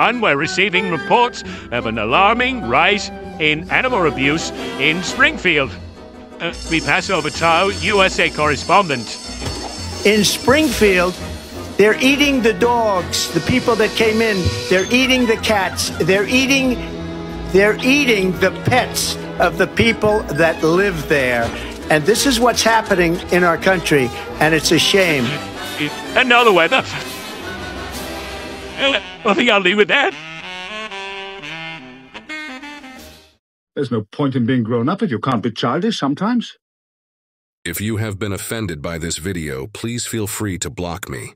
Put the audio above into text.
and we're receiving reports of an alarming rise in animal abuse in Springfield. Uh, we pass over to our USA correspondent. In Springfield, they're eating the dogs, the people that came in. They're eating the cats. They're eating, they're eating the pets of the people that live there. And this is what's happening in our country, and it's a shame. And now the weather. I think I'll leave with that. There's no point in being grown up if you can't be childish sometimes. If you have been offended by this video, please feel free to block me.